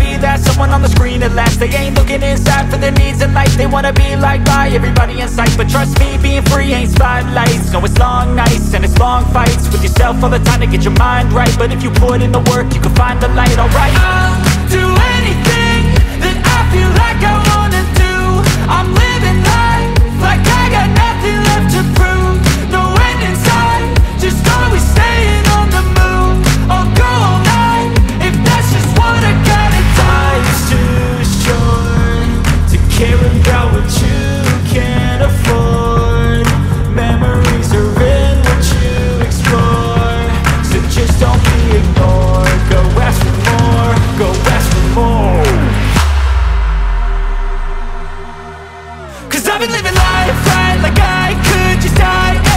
be that someone on the screen at last. They ain't looking inside for their needs in life. They wanna be liked by everybody in sight. But trust me, being free ain't spotlights. No, it's long nights and it's long fights With yourself all the time to get your mind right. But if you put in the work, you can find the light, alright. I'll do anything that I feel like I I've been living life right like I could just die.